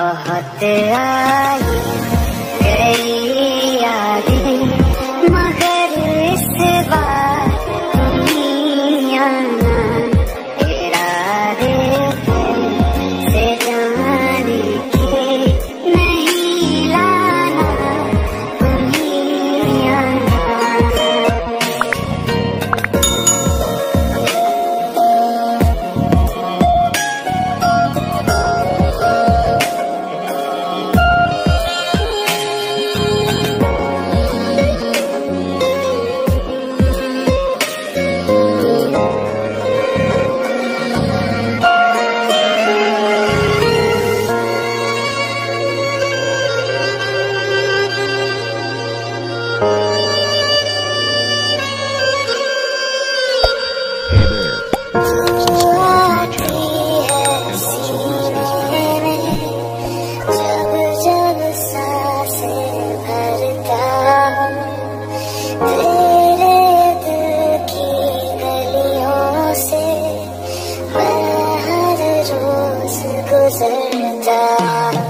चाहते आई sitting down